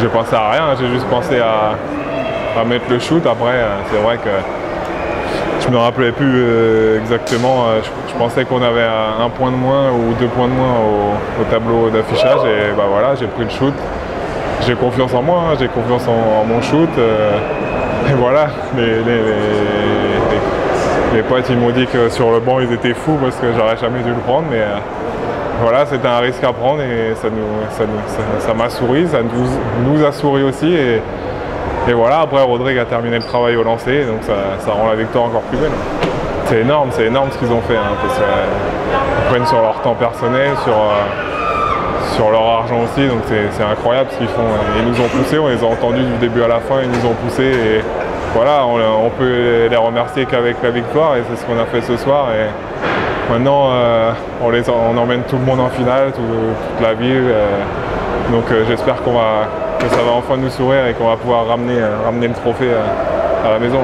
j'ai pensé à rien, j'ai juste pensé à, mettre le shoot. Après, euh, c'est vrai que je me rappelais plus euh, exactement. Euh, je, pensais qu'on avait un point de moins ou deux points de moins au, tableau d'affichage et bah voilà, j'ai pris le shoot. J'ai confiance en moi, hein, j'ai confiance en, mon shoot. et voilà, les, les, potes ils m'ont dit que sur le banc ils étaient fous parce que j'aurais jamais dû le prendre. Mais voilà, c'était un risque à prendre et ça m'a ça, souri, ça nous, a souri aussi. Et, voilà, après Rodrigue a terminé le travail au lancer, donc ça, rend la victoire encore plus belle. C'est énorme, c'est énorme ce qu'ils ont fait, hein, qu'ils prennent sur leur temps personnel, sur, euh, leur argent aussi, donc c'est incroyable ce qu'ils font. Ils nous ont poussés, on les a entendus du début à la fin, ils nous ont poussés voilà, on, peut les remercier qu'avec la victoire et c'est ce qu'on a fait ce soir. Maintenant, euh, on, emmène tout le monde en finale, toute la ville. Euh, donc euh, j'espère qu'on va, que ça va enfin nous sourire et qu'on va pouvoir ramener, ramener le trophée à la maison.